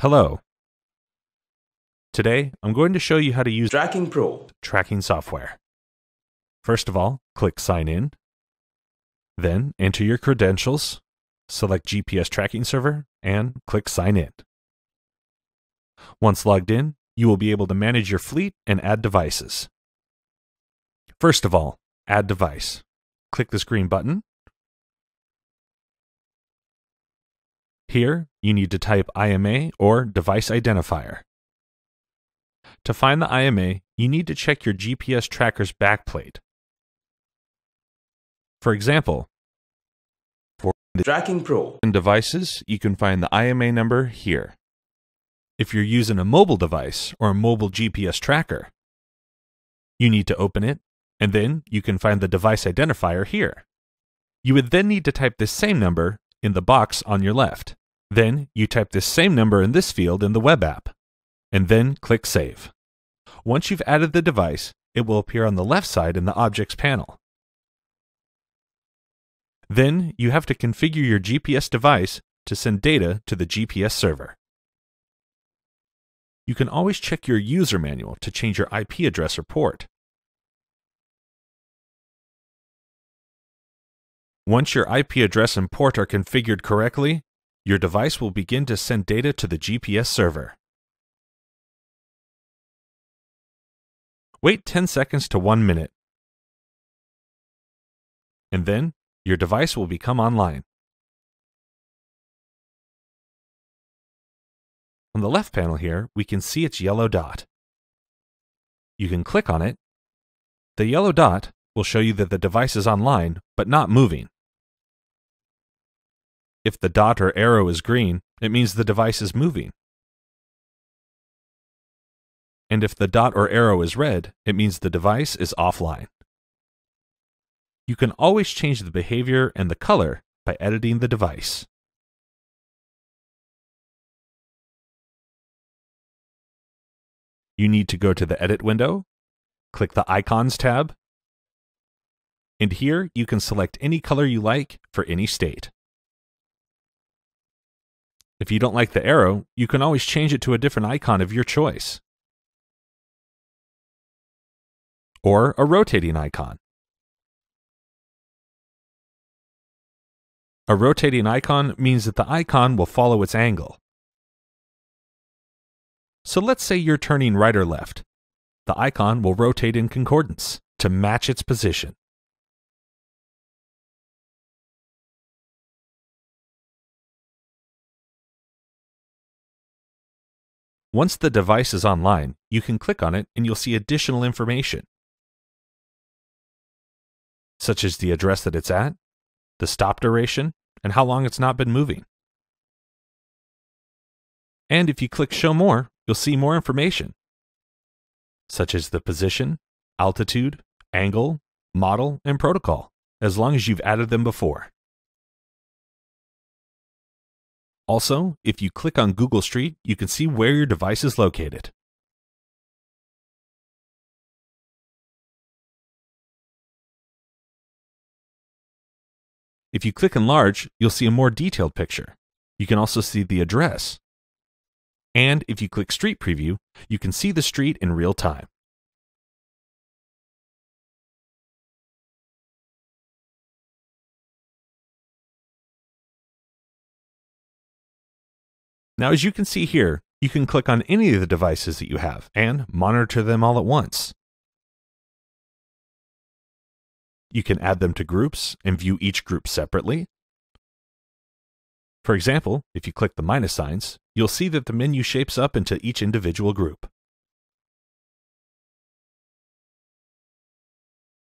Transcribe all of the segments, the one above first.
Hello. Today, I'm going to show you how to use TrakingPro. tracking software. First of all, click Sign In. Then enter your credentials, select GPS Tracking Server, and click Sign In. Once logged in, you will be able to manage your fleet and add devices. First of all, Add Device. Click this green button. Here, you need to type IMEI or Device Identifier. To find the IMEI, you need to check your GPS tracker's backplate. For example, for the TrakingPro. devices, you can find the IMEI number here. If you're using a mobile device or a mobile GPS tracker, you need to open it, and then you can find the device identifier here. You would then need to type this same number in the box on your left. Then you type this same number in this field in the web app, and then click Save. Once you've added the device, it will appear on the left side in the Objects panel. Then you have to configure your GPS device to send data to the GPS server. You can always check your user manual to change your IP address or port. Once your IP address and port are configured correctly, your device will begin to send data to the GPS server. Wait 10 seconds to 1 minute. And then your device will become online. On the left panel here, we can see its yellow dot. You can click on it. The yellow dot will show you that the device is online, but not moving. If the dot or arrow is green, it means the device is moving. And if the dot or arrow is red, it means the device is offline. You can always change the behavior and the color by editing the device. You need to go to the Edit window, click the Icons tab, and here you can select any color you like for any state. If you don't like the arrow, you can always change it to a different icon of your choice. Or a rotating icon. A rotating icon means that the icon will follow its angle. So let's say you're turning right or left. The icon will rotate in concordance to match its position. Once the device is online, you can click on it and you'll see additional information, such as the address that it's at, the stop duration, and how long it's not been moving. And if you click Show More, you'll see more information, such as the position, altitude, angle, model, and protocol, as long as you've added them before. Also, if you click on Google Street, you can see where your device is located. If you click Enlarge, you'll see a more detailed picture. You can also see the address. And if you click Street Preview, you can see the street in real time. Now, as you can see here, you can click on any of the devices that you have and monitor them all at once. You can add them to groups and view each group separately. For example, if you click the minus signs, you'll see that the menu shapes up into each individual group.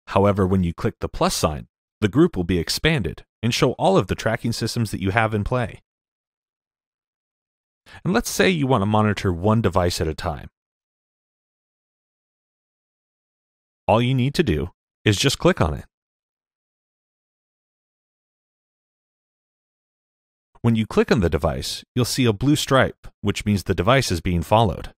However, when you click the plus sign, the group will be expanded and show all of the tracking systems that you have in play. And let's say you want to monitor one device at a time. All you need to do is just click on it. When you click on the device, you'll see a blue stripe, which means the device is being followed.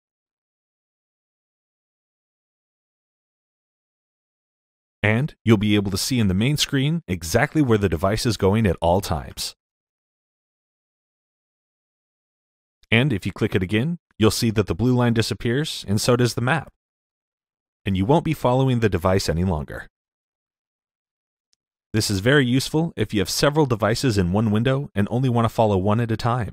And you'll be able to see in the main screen exactly where the device is going at all times. And if you click it again, you'll see that the blue line disappears, and so does the map. And you won't be following the device any longer. This is very useful if you have several devices in one window and only want to follow one at a time.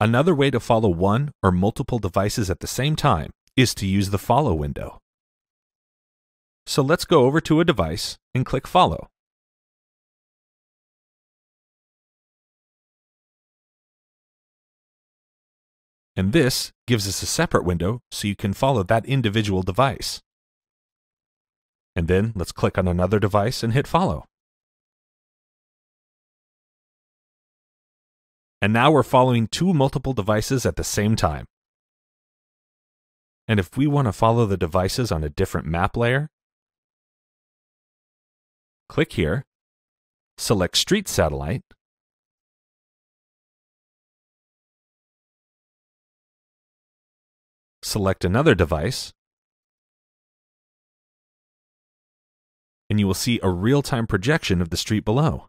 Another way to follow one or multiple devices at the same time is to use the Follow window. So let's go over to a device and click Follow. And this gives us a separate window so you can follow that individual device. And then let's click on another device and hit follow. And now we're following two multiple devices at the same time. And if we want to follow the devices on a different map layer, click here, select Street Satellite, select another device, and you will see a real-time projection of the street below.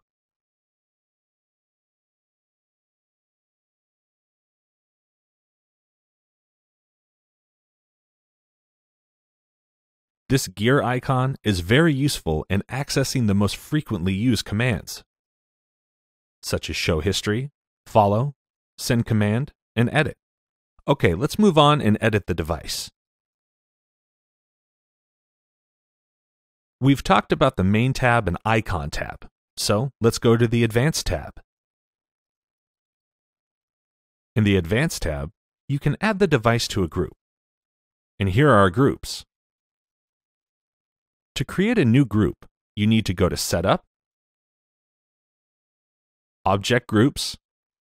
This gear icon is very useful in accessing the most frequently used commands, such as show history, follow, send command, and edit. Okay, let's move on and edit the device. We've talked about the Main tab and Icon tab, so let's go to the Advanced tab. In the Advanced tab, you can add the device to a group. And here are our groups. To create a new group, you need to go to Setup, Object Groups,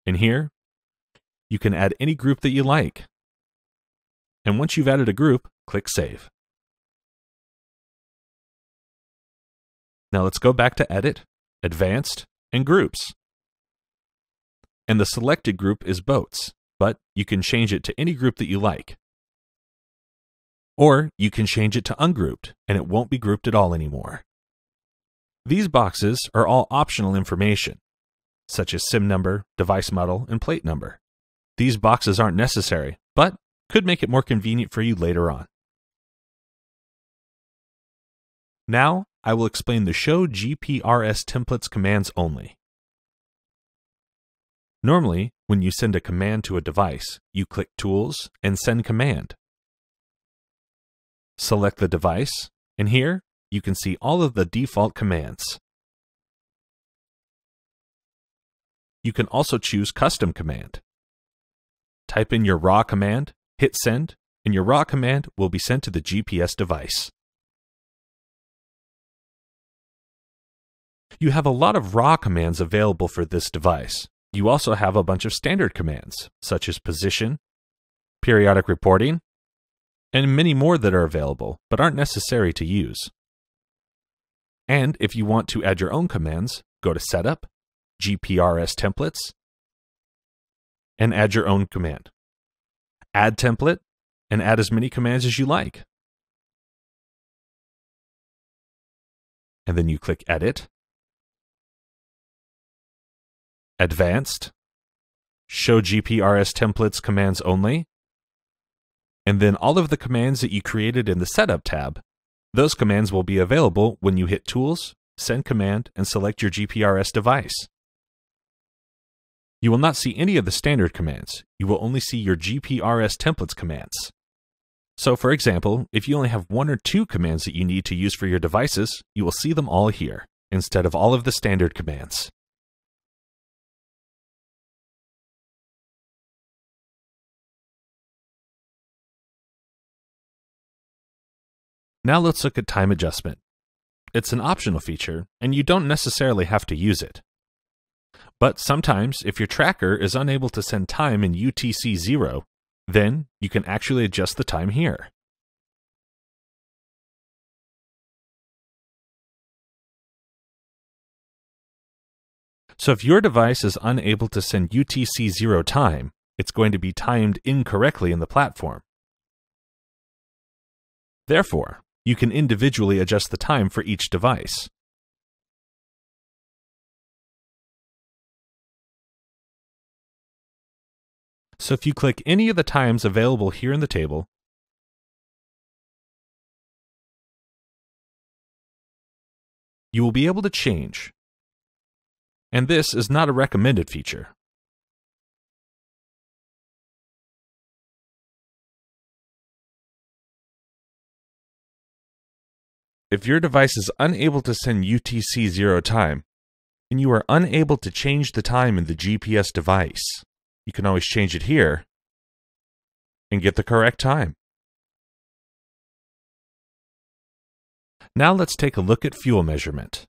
and here you can add any group that you like. And once you've added a group, click Save. Now let's go back to Edit, Advanced, and Groups. And the selected group is Boats, but you can change it to any group that you like. Or you can change it to ungrouped, and it won't be grouped at all anymore. These boxes are all optional information, such as SIM number, device model, and plate number. These boxes aren't necessary, but could make it more convenient for you later on. Now, I will explain the Show GPRS Templates commands only. Normally, when you send a command to a device, you click Tools and Send Command. Select the device, and here you can see all of the default commands. You can also choose Custom Command. Type in your raw command, hit send, and your raw command will be sent to the GPS device. You have a lot of raw commands available for this device. You also have a bunch of standard commands, such as position, periodic reporting, and many more that are available, but aren't necessary to use. And if you want to add your own commands, go to Setup, GPRS Templates, and add your own command. Add template and add as many commands as you like. And then you click Edit, Advanced, Show GPRS Templates Commands Only, and then all of the commands that you created in the Setup tab, those commands will be available when you hit Tools, Send Command, and select your GPRS device. You will not see any of the standard commands. You will only see your GPRS templates commands. So for example, if you only have one or two commands that you need to use for your devices, you will see them all here, instead of all of the standard commands. Now let's look at time adjustment. It's an optional feature, and you don't necessarily have to use it. But sometimes, if your tracker is unable to send time in UTC 0, then you can actually adjust the time here. So if your device is unable to send UTC 0 time, it's going to be timed incorrectly in the platform. Therefore, you can individually adjust the time for each device. So if you click any of the times available here in the table, you will be able to change. And this is not a recommended feature. If your device is unable to send UTC 0 time, and you are unable to change the time in the GPS device, you can always change it here and get the correct time. Now let's take a look at fuel measurement.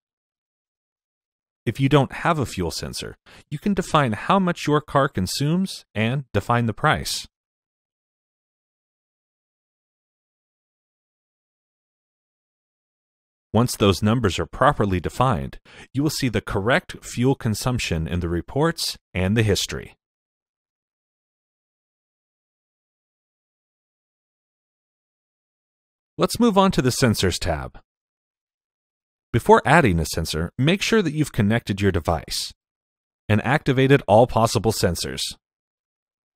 If you don't have a fuel sensor, you can define how much your car consumes and define the price. Once those numbers are properly defined, you will see the correct fuel consumption in the reports and the history. Let's move on to the Sensors tab. Before adding a sensor, make sure that you've connected your device and activated all possible sensors.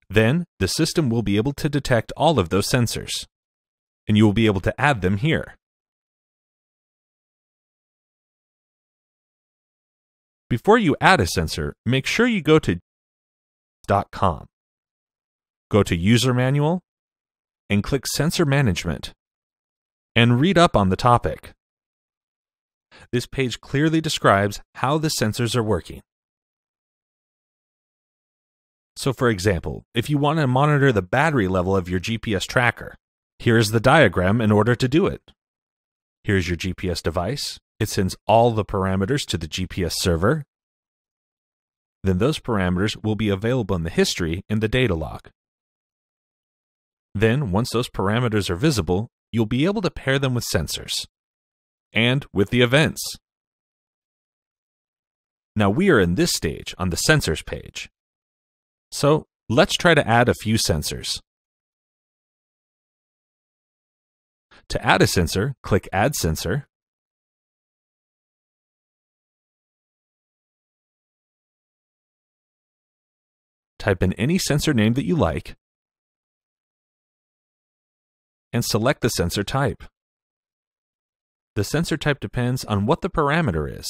Then, the system will be able to detect all of those sensors, and you will be able to add them here. Before you add a sensor, make sure you go to .com. Go to User Manual and click Sensor Management and read up on the topic. This page clearly describes how the sensors are working. So for example, if you want to monitor the battery level of your GPS tracker, here is the diagram in order to do it. Here's your GPS device, it sends all the parameters to the GPS server. Then those parameters will be available in the history in the data log. Then, once those parameters are visible, you'll be able to pair them with sensors and with the events. Now we are in this stage on the sensors page. So let's try to add a few sensors. To add a sensor, click Add Sensor. type in any sensor name that you like, and select the sensor type. The sensor type depends on what the parameter is.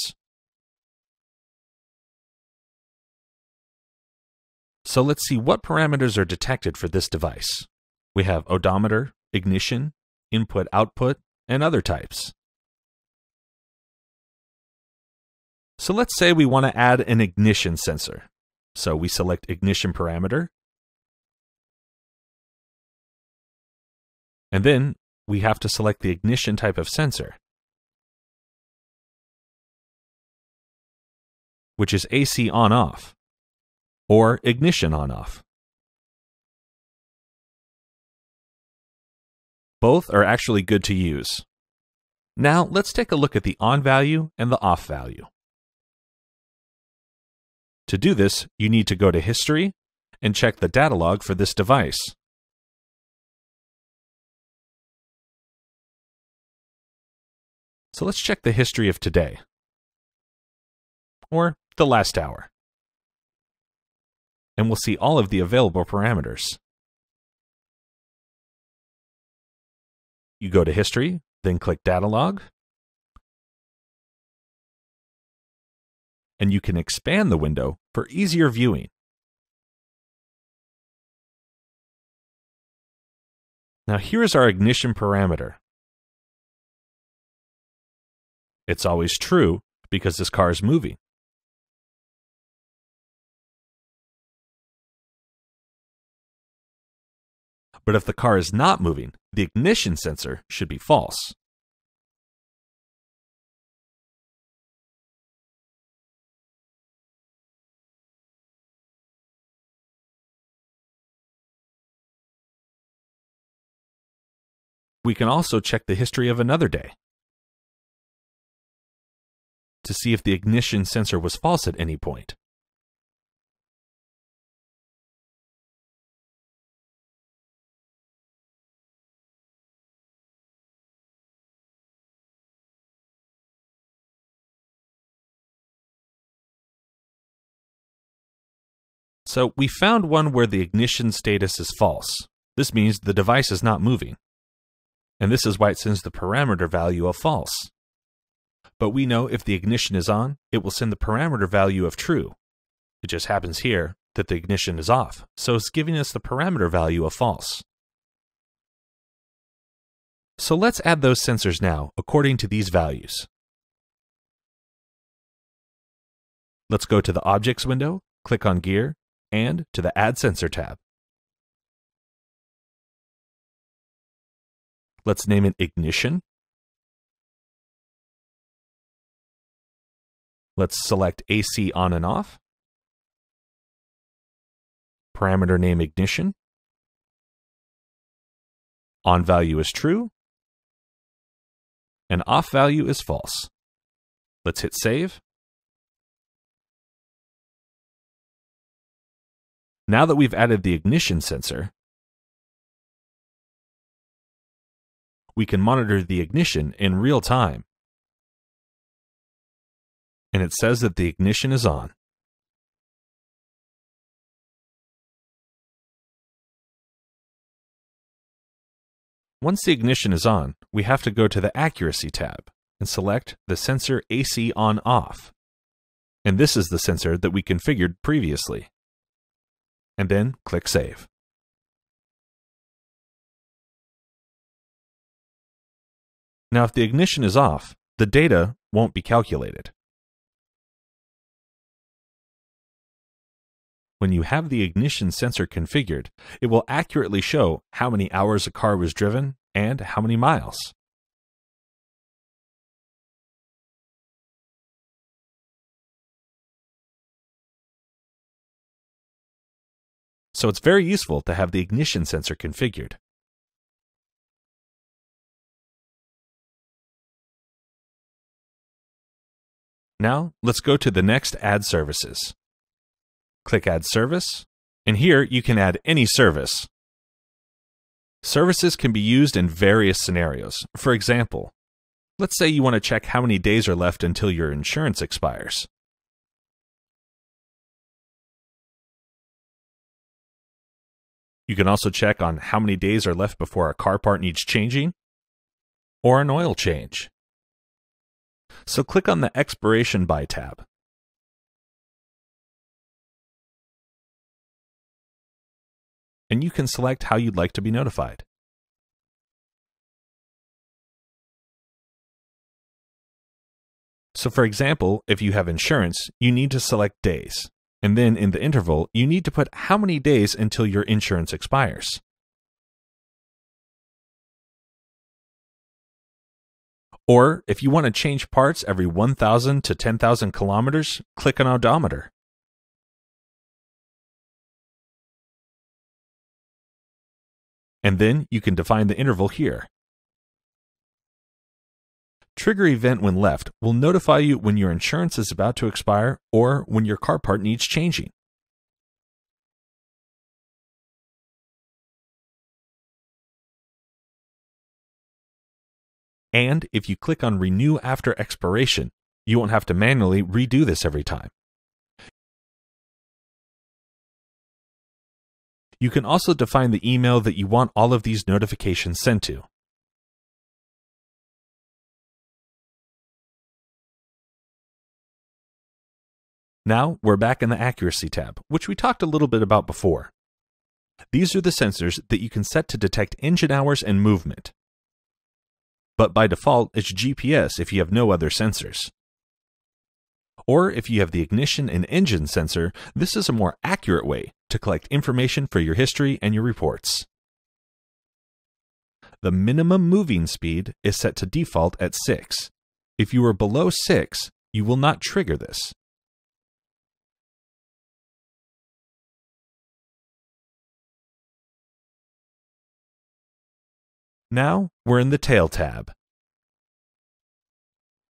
So let's see what parameters are detected for this device. We have odometer, ignition, input output, and other types. So let's say we want to add an ignition sensor. So we select ignition parameter. And then we have to select the ignition type of sensor, which is AC on-off or ignition on-off. Both are actually good to use. Now let's take a look at the on value and the off value. To do this, you need to go to History and check the data log for this device. So let's check the history of today, or the last hour. And we'll see all of the available parameters. You go to History, then click Data Log, and you can expand the window for easier viewing. Now here's our ignition parameter. It's always true because this car is moving. But if the car is not moving, the ignition sensor should be false. We can also check the history of another day to see if the ignition sensor was false at any point. So we found one where the ignition status is false. This means the device is not moving. And this is why it sends the parameter value of false. But we know if the ignition is on, it will send the parameter value of true. It just happens here that the ignition is off, so it's giving us the parameter value of false. So let's add those sensors now according to these values. Let's go to the Objects window, click on Gear, and to the Add Sensor tab. Let's name it Ignition. Let's select AC on and off. Parameter name ignition. On value is true. And off value is false. Let's hit save. Now that we've added the ignition sensor, we can monitor the ignition in real time. And it says that the ignition is on. Once the ignition is on, we have to go to the Accuracy tab and select the sensor AC on off. And this is the sensor that we configured previously. And then click Save. Now, if the ignition is off, the data won't be calculated. When you have the ignition sensor configured, it will accurately show how many hours a car was driven and how many miles. So it's very useful to have the ignition sensor configured. Now, let's go to the next Add Services. Click Add Service, and here you can add any service. Services can be used in various scenarios. For example, let's say you want to check how many days are left until your insurance expires. You can also check on how many days are left before a car part needs changing or an oil change so click on the Expiration By tab. And you can select how you'd like to be notified. So for example, if you have insurance, you need to select days. And then in the interval, you need to put how many days until your insurance expires. Or if you want to change parts every 1,000 to 10,000 kilometers, click on odometer. And then you can define the interval here. Trigger event when left will notify you when your insurance is about to expire or when your car part needs changing. And if you click on Renew after expiration, you won't have to manually redo this every time. You can also define the email that you want all of these notifications sent to. Now we're back in the Accuracy tab, which we talked a little bit about before. These are the sensors that you can set to detect engine hours and movement but by default it's GPS if you have no other sensors. Or if you have the ignition and engine sensor, this is a more accurate way to collect information for your history and your reports. The minimum moving speed is set to default at 6. If you are below 6, you will not trigger this. Now we're in the Tail tab.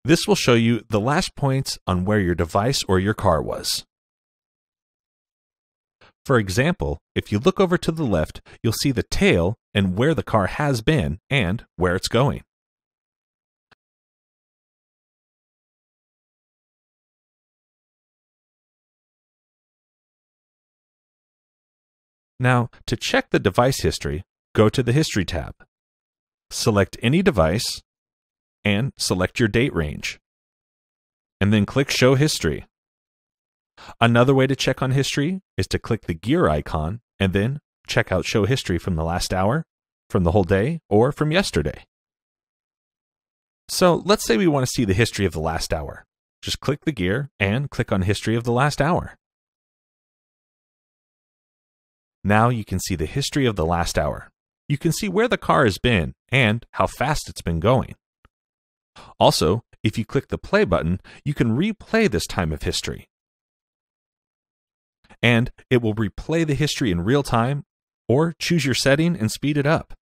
This will show you the last points on where your device or your car was. For example, if you look over to the left, you'll see the tail and where the car has been and where it's going. Now, to check the device history, go to the History tab. Select any device and select your date range. And then click Show History. Another way to check on history is to click the gear icon and then check out Show History from the last hour, from the whole day, or from yesterday. So let's say we want to see the history of the last hour. Just click the gear and click on History of the last hour. Now you can see the history of the last hour. You can see where the car has been and how fast it's been going. Also, if you click the play button, you can replay this time of history. And it will replay the history in real time or choose your setting and speed it up.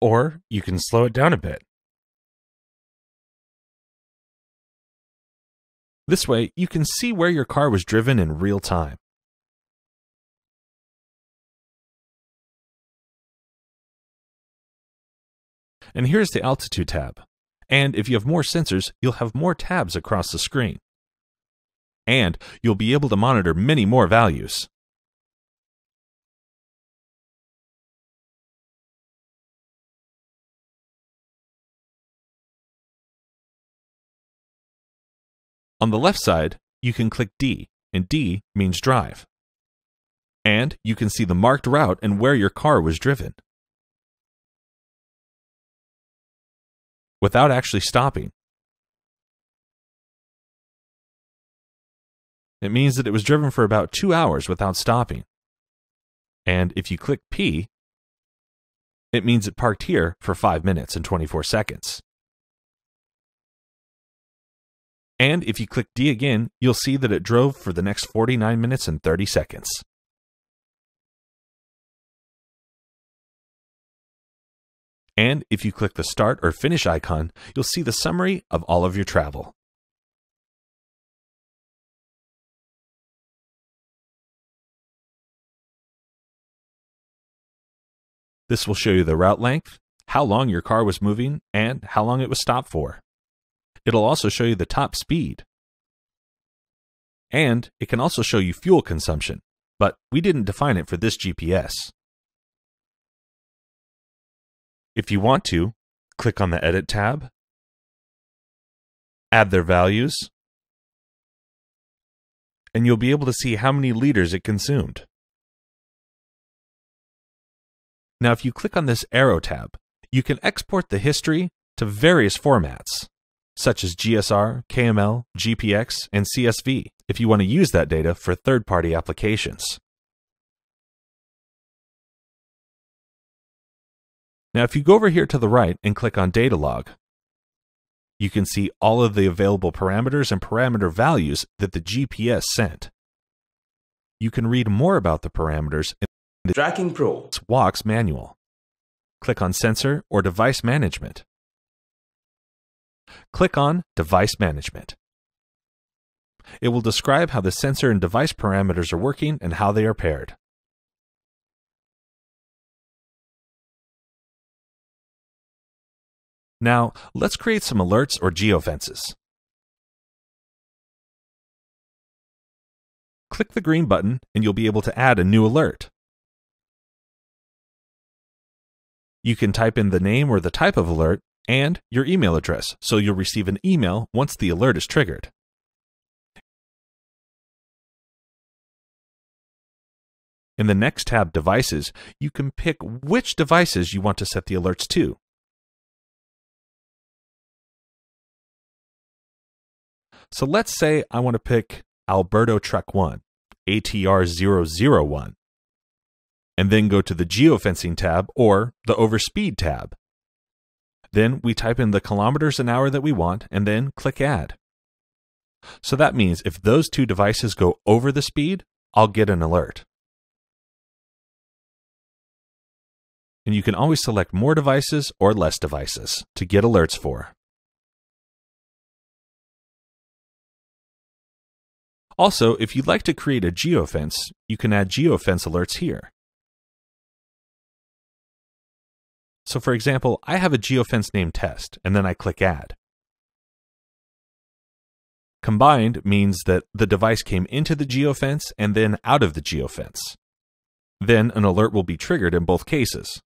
Or you can slow it down a bit. This way, you can see where your car was driven in real time. And here's the Altitude tab. And if you have more sensors, you'll have more tabs across the screen. And you'll be able to monitor many more values. On the left side, you can click D, and D means drive. And you can see the marked route and where your car was driven. Without actually stopping. It means that it was driven for about two hours without stopping. And if you click P, it means it parked here for 5 minutes and 24 seconds. And if you click D again, you'll see that it drove for the next 49 minutes and 30 seconds. And if you click the Start or Finish icon, you'll see the summary of all of your travel. This will show you the route length, how long your car was moving, and how long it was stopped for. It'll also show you the top speed. And it can also show you fuel consumption, but we didn't define it for this GPS. If you want to, click on the Edit tab, add their values, and you'll be able to see how many liters it consumed. Now, if you click on this arrow tab, you can export the history to various formats such as GSR, KML, GPX, and CSV, if you want to use that data for third party applications. Now, if you go over here to the right and click on Data Log, you can see all of the available parameters and parameter values that the GPS sent. You can read more about the parameters in the TrakingPro Walks manual. Click on Sensor or Device Management click on Device Management. It will describe how the sensor and device parameters are working and how they are paired. Now, let's create some alerts or geofences. Click the green button and you'll be able to add a new alert. You can type in the name or the type of alert and your email address, so you'll receive an email once the alert is triggered. In the next tab, Devices, you can pick which devices you want to set the alerts to. So let's say I want to pick Alberto Truck 1, ATR 001, and then go to the Geofencing tab or the Overspeed tab. Then we type in the kilometers an hour that we want and then click Add. So that means if those two devices go over the speed, I'll get an alert. And you can always select more devices or less devices to get alerts for. Also, if you'd like to create a geofence, you can add geofence alerts here. So for example, I have a geofence named test, and then I click add. Combined means that the device came into the geofence and then out of the geofence. Then an alert will be triggered in both cases.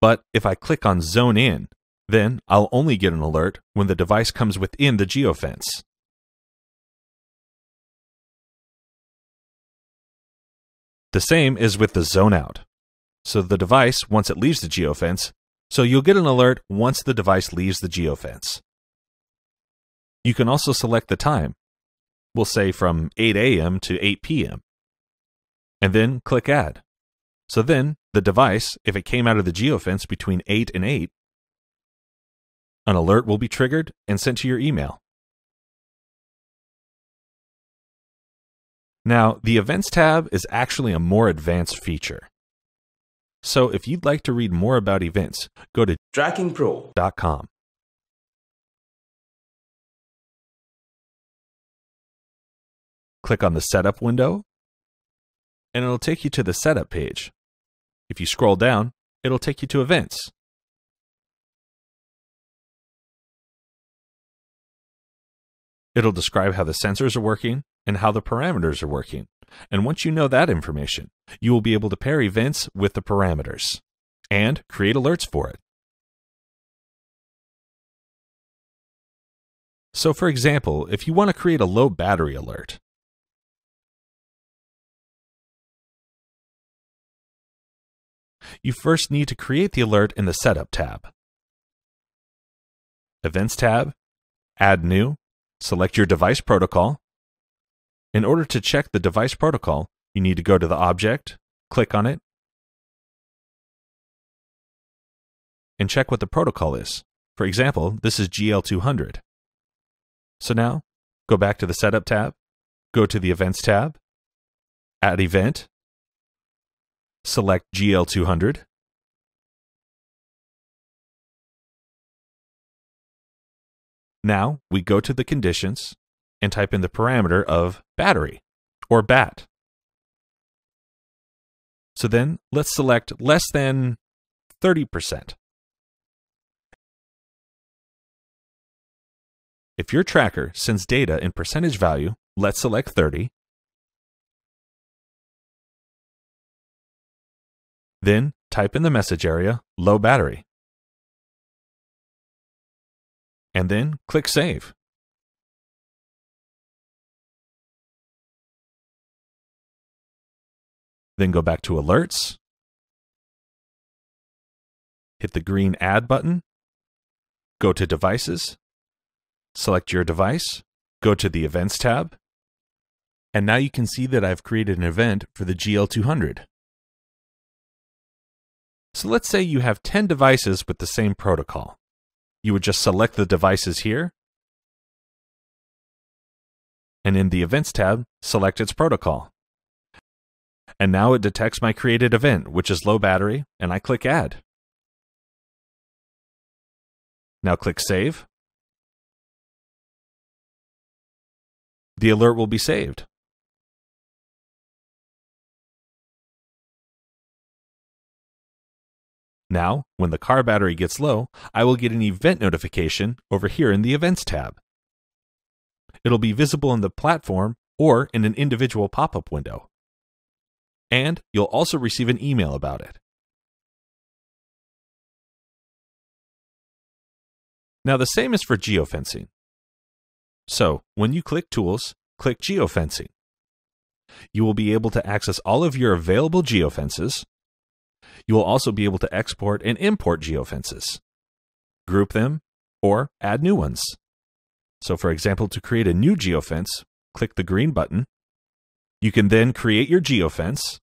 But if I click on Zone In, then I'll only get an alert when the device comes within the geofence. The same is with the Zone Out. So the device, once it leaves the geofence, so you'll get an alert once the device leaves the geofence. You can also select the time. We'll say from 8 a.m. to 8 p.m. And then click Add. So then, the device, if it came out of the geofence between 8 and 8, an alert will be triggered and sent to your email. Now, the Events tab is actually a more advanced feature. So if you'd like to read more about events, go to trakingpro.com. Click on the Setup window, and it'll take you to the Setup page. If you scroll down, it'll take you to events. It'll describe how the sensors are working and how the parameters are working. And once you know that information, you will be able to pair events with the parameters and create alerts for it. So for example, if you want to create a low battery alert, you first need to create the alert in the Setup tab. Events tab, Add New, select your device protocol. In order to check the device protocol, you need to go to the object, click on it, and check what the protocol is. For example, this is GL200. So now, go back to the Setup tab, go to the Events tab, Add Event, select GL200. Now we go to the conditions and type in the parameter of battery or BAT. So then let's select less than 30%. If your tracker sends data in percentage value, let's select 30. Then type in the message area low battery. And then click Save. Then go back to Alerts, hit the green Add button, go to Devices, select your device, go to the Events tab, and now you can see that I've created an event for the GL200. So let's say you have 10 devices with the same protocol. You would just select the devices here, and in the Events tab, select its protocol. And now it detects my created event, which is low battery, and I click Add. Now click Save. The alert will be saved. Now, when the car battery gets low, I will get an event notification over here in the Events tab. It'll be visible in the platform or in an individual pop up window. And you'll also receive an email about it. Now, the same is for geofencing. So, when you click Tools, click Geofencing. You will be able to access all of your available geofences, you will also be able to export and import geofences, group them, or add new ones. So, for example, to create a new geofence, click the green button. You can then create your geofence,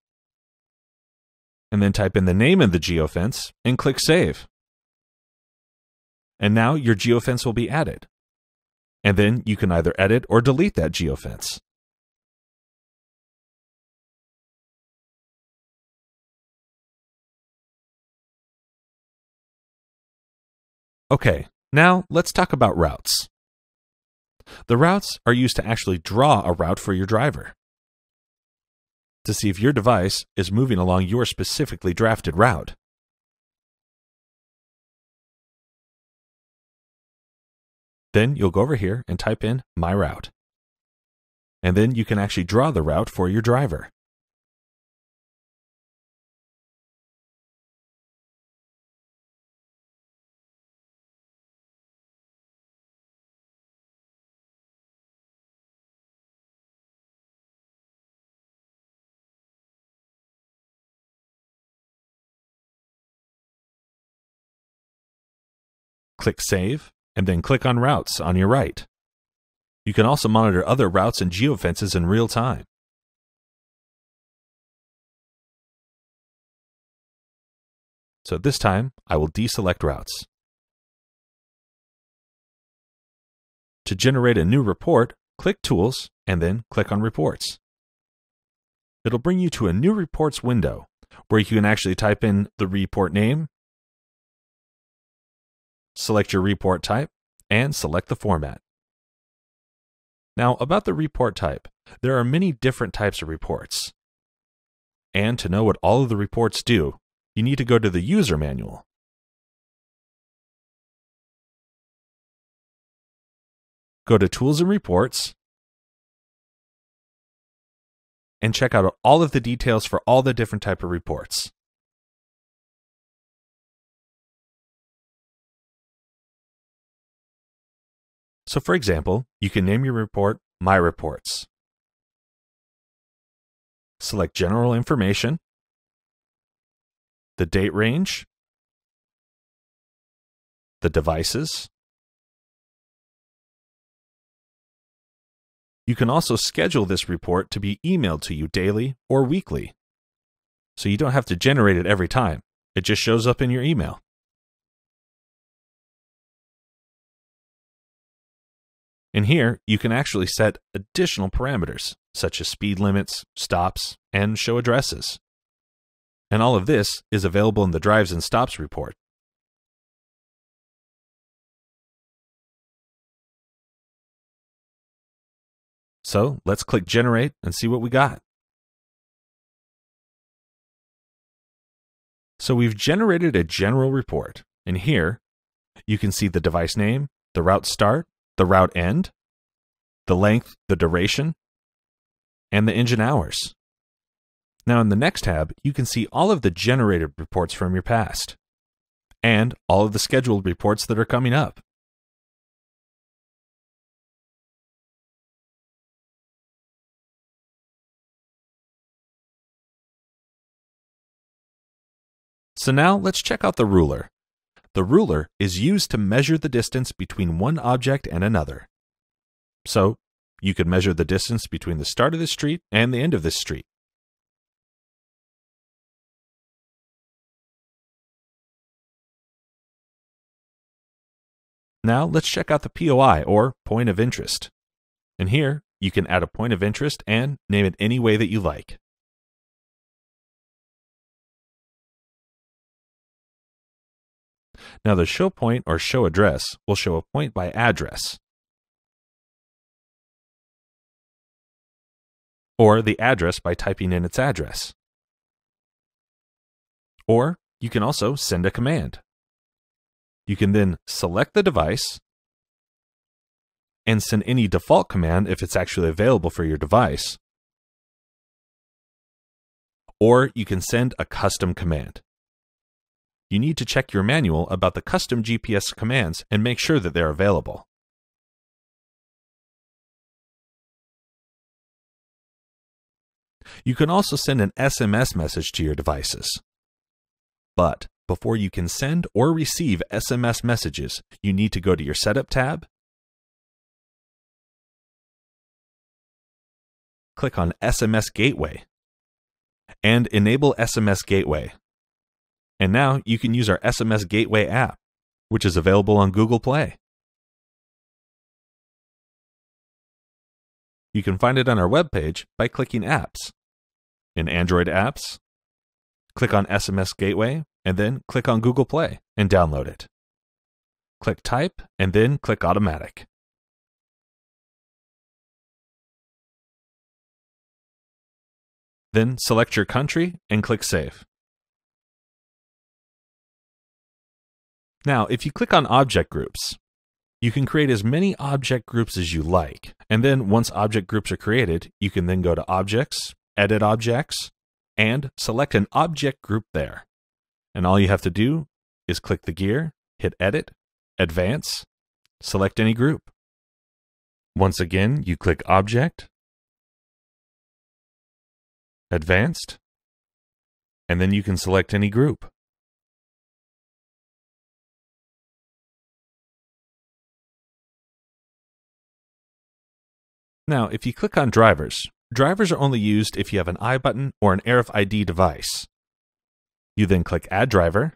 and then type in the name of the geofence and click Save. And now your geofence will be added. And then you can either edit or delete that geofence. Okay, now let's talk about routes. The routes are used to actually draw a route for your driver to see if your device is moving along your specifically drafted route. Then you'll go over here and type in my route. And then you can actually draw the route for your driver. Click Save, and then click on Routes on your right. You can also monitor other routes and geofences in real time. So this time, I will deselect routes. To generate a new report, click Tools and then click on Reports. It'll bring you to a new reports window where you can actually type in the report name, select your report type, and select the format. Now, about the report type, there are many different types of reports. And to know what all of the reports do, you need to go to the user manual. Go to Tools and Reports, and check out all of the details for all the different type of reports. So for example, you can name your report My Reports. Select General Information, the date range, the devices. You can also schedule this report to be emailed to you daily or weekly. So you don't have to generate it every time. It just shows up in your email. In here, you can actually set additional parameters, such as speed limits, stops, and show addresses. And all of this is available in the Drives and Stops report. So let's click Generate and see what we got. So we've generated a general report, and here you can see the device name, the route start, the route end, the length, the duration, and the engine hours. Now, in the next tab, you can see all of the generated reports from your past and all of the scheduled reports that are coming up. So now let's check out the ruler. The ruler is used to measure the distance between one object and another. So, you could measure the distance between the start of the street and the end of this street. Now let's check out the POI, or point of interest. And here, you can add a point of interest and name it any way that you like. Now the show point or show address will show a point by address. Or the address by typing in its address. Or you can also send a command. You can then select the device and send any default command if it's actually available for your device. Or you can send a custom command you need to check your manual about the custom GPS commands and make sure that they're available. You can also send an SMS message to your devices. But before you can send or receive SMS messages, you need to go to your Setup tab, click on SMS Gateway, and enable SMS Gateway and now you can use our SMS Gateway app, which is available on Google Play. You can find it on our webpage by clicking Apps. In Android apps, click on SMS Gateway and then click on Google Play and download it. Click Type and then click Automatic. Then select your country and click Save. Now, if you click on Object Groups, you can create as many object groups as you like. And then once object groups are created, you can then go to Objects, Edit Objects, and select an object group there. And all you have to do is click the gear, hit Edit, Advance, select any group. Once again, you click Object, Advanced, and then you can select any group. Now, if you click on drivers, drivers are only used if you have an iButton or an RFID device. You then click Add Driver,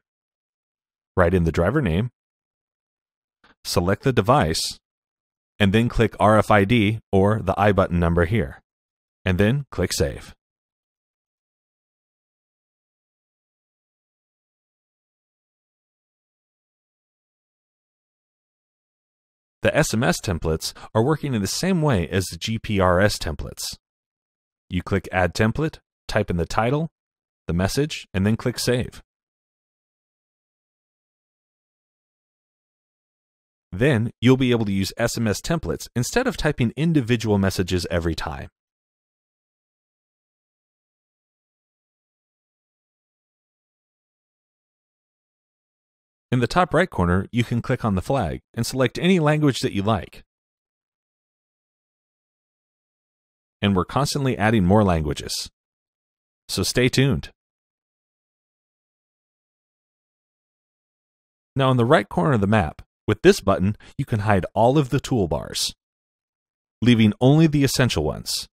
write in the driver name, select the device, and then click RFID or the iButton number here, and then click Save. The SMS templates are working in the same way as the GPRS templates. You click Add Template, type in the title, the message, and then click Save. Then you'll be able to use SMS templates instead of typing individual messages every time. In the top right corner, you can click on the flag and select any language that you like. And we're constantly adding more languages. So stay tuned. Now in the right corner of the map, with this button, you can hide all of the toolbars, leaving only the essential ones.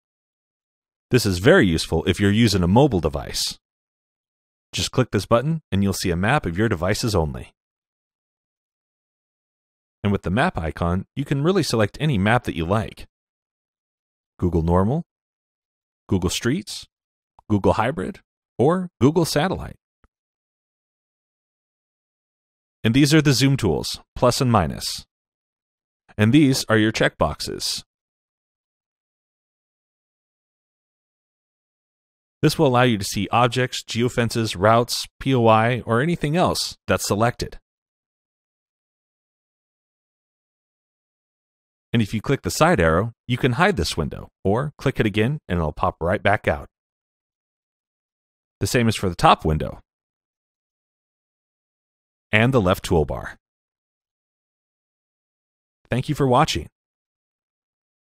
This is very useful if you're using a mobile device. Just click this button and you'll see a map of your devices only. And with the map icon, you can really select any map that you like. Google Normal, Google Streets, Google Hybrid, or Google Satellite. And these are the zoom tools, plus and minus. And these are your checkboxes. This will allow you to see objects, geofences, routes, POI, or anything else that's selected. And if you click the side arrow, you can hide this window, or click it again and it'll pop right back out. The same is for the top window and the left toolbar. Thank you for watching.